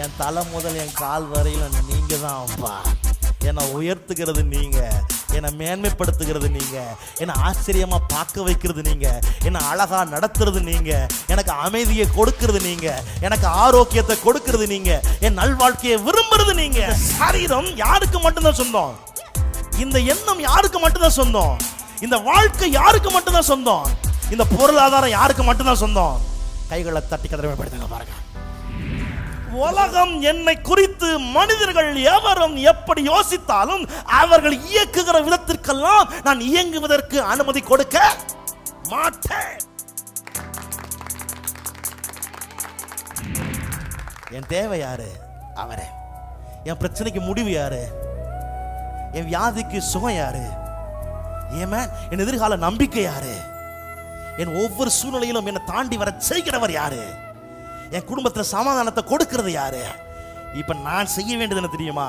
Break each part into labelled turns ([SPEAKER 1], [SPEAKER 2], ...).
[SPEAKER 1] என் தலை முதல் என் கால் வரையிலும் நீங்கள் தான் அப்பா. என்னை உயர்த்துகிறது நீங்கள் என்னை மேன்மைப்படுத்துகிறது நீங்கள் என்னை ஆச்சரியமாக பார்க்க வைக்கிறது நீங்க. என்னை அழகா நடத்துறது நீங்கள் எனக்கு அமைதியை கொடுக்கறது நீங்க. எனக்கு ஆரோக்கியத்தை கொடுக்கறது நீங்க. என் நல்வாழ்க்கையை விரும்புறது நீங்க. சரீரம் யாருக்கு மட்டும்தான் சொந்தம்? இந்த எண்ணம் யாருக்கு மட்டும்தான் சொந்தம்? இந்த வாழ்க்கை யாருக்கு மட்டும்தான் சொந்தம்? இந்த பொருளாதாரம் யாருக்கு மட்டும்தான் சொந்தம்? கைகளை தட்டி கதிரமைப்படுத்துங்க பாருங்கள் உலகம் என்னை குறித்து மனிதர்கள் எவரும் எப்படி யோசித்தாலும் அவர்கள் இயக்குகிற விதத்திற்கெல்லாம் நான் இயங்குவதற்கு அனுமதி கொடுக்க மாட்டேன். என் தேவை யாரு? அவரே. என் பிரச்சனைக்கு முடிவு யாரு? என் வியாதிக்கு சுகம் யாரு? ஏன் என் எதிர்கால நம்பிக்கை யாரு? என் ஒவ்வொரு சூழ்நிலையிலும் என்னை தாண்டி வர செய்கிறவர் யாரு? என் குடும்பத்தில் சமாதானத்தை கொடுக்கறது யாரு? இப்போ நான் செய்ய வேண்டியது என்ன தெரியுமா?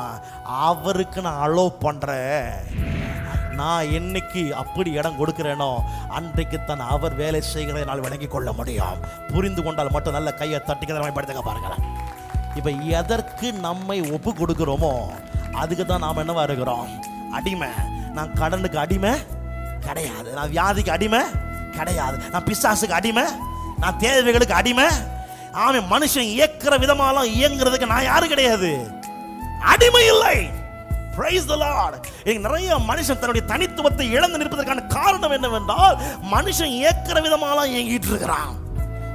[SPEAKER 1] அவருக்கு நான் அலோ பண்ணுறேன் நான் என்னைக்கு அப்படி இடம் கொடுக்கிறேனோ அன்றைக்கு தான் அவர் வேலை செய்கிறதை நான் விளங்கிக் கொள்ள முடியும். புரிந்து கொண்டால் மட்டும் நல்ல கையை தட்டிக்கிறத படுத்துங்க பாருங்களேன். இப்போ எதற்கு நம்மை ஒப்பு கொடுக்குறோமோ அதுக்கு தான் நாம் என்னவா இருக்கிறோம்? அடிமை. நான் கடனுக்கு அடிமை கிடையாது. நான் வியாதிக்கு அடிமை கிடையாது. நான் பிசாசுக்கு அடிமை. நான் தேவைகளுக்கு அடிமை அவன் மனுஷன் இயக்கிற விதமாலாம் இயங்குறதுக்கு நான் யாரும் கிடையாது. அடிமை இல்லை. பிரைஸ் the லார்ட் இங்க நிறைய மனுஷன் தன்னுடைய தனித்துவத்தை இழந்து நிற்பதற்கான காரணம் என்னவென்றால் மனுஷன் இயக்கிற விதமாலாம் இயங்கிட்டு இருக்கிறான்.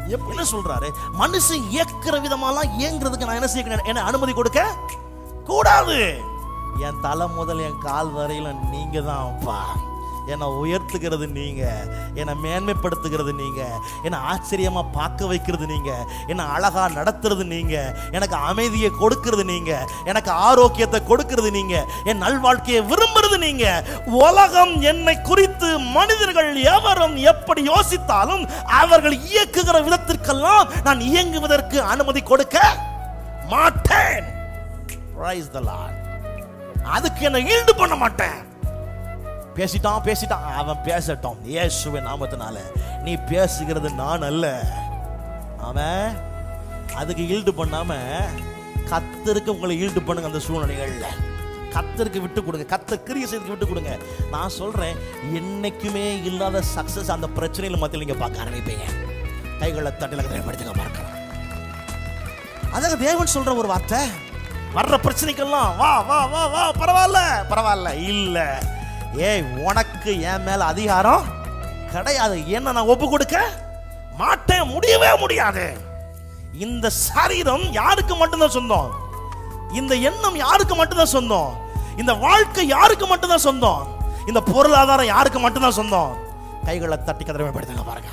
[SPEAKER 1] எப்படின்னு சொல்றாரு? மனுஷன் இயக்கிற விதமாலாம் இயங்குறதுக்கு நான் என்ன செய்ய என்ன அனுமதி கொடுக்க? கூடாது. என் தலை முதல் என் கால் வரையில நீங்க தான் அப்பா. என்னை உயர்த்துகிறது நீங்க. என்னை மேன்மைப்படுத்துகிறது நீங்க. என்னை ஆச்சரியமா பார்க்க வைக்கிறது நீங்க. என்னை அழகா நடத்துறது நீங்க. எனக்கு அமைதியை கொடுக்கிறது நீங்க. எனக்கு ஆரோக்கியத்தை கொடுக்கறது நீங்க. என் நல்வாழ்க்கையை விரும்புறது நீங்க. உலகம் என்னை குறித்து மனிதர்கள் எவரும் எப்படி யோசித்தாலும் அவர்கள் இயக்குகிற விதத்திற்கெல்லாம் நான் இயங்குவதற்கு அனுமதி கொடுக்க மாட்டேன். அதுக்கு என்னை ஈடு பண்ண மாட்டேன். பேசிட்டான் பேசிட்டான். அவன் பேசட்டும். இயேசுவை நாமத்தினால. நீ பேசுகிறது நான் அல்ல. அவன் அதுக்கு ஈல்டு பண்ணாம கத்தருக்கு உங்களை ஈல்டு பண்ணுங்க அந்த சூழ்நிலைகள்ல. கத்தருக்கு விட்டு கொடுங்க. கத்த கிரிய செய்து விட்டு கொடுங்க. நான் சொல்றேன் என்னைக்குமே இல்லாத சக்சஸ் அந்த பிரச்சனையில மத்தியில் நீங்க பார்க்க ஆரம்பிப்பீங்க. கைகளை தட்டில படுத்துக்க பார்க்கலாம். அதாங்க தேவன் சொல்ற ஒரு வார்த்தை. வர்ற பிரச்சனைக்கெல்லாம் வா வா வா வா பரவாயில்ல. பரவாயில்ல இல்லை. ஏய் உனக்கு என் மேல அதிகாரம் கிடையாது. என்ன நான் ஒப்பு கொடுக்க? மாட்டேன் முடியவே முடியாது. இந்த சரீரம் யாருக்கு மட்டும்தான் சொந்தம்? இந்த எண்ணம் யாருக்கு மட்டும்தான் சொந்தம்? இந்த வாழ்க்கை யாருக்கு மட்டும்தான் சொந்தம்? இந்த பொருளாதாரம் யாருக்கு மட்டும்தான் சொந்தம்? கைகளை தட்டி கதிரமைப்படுத்துங்க பாருங்க.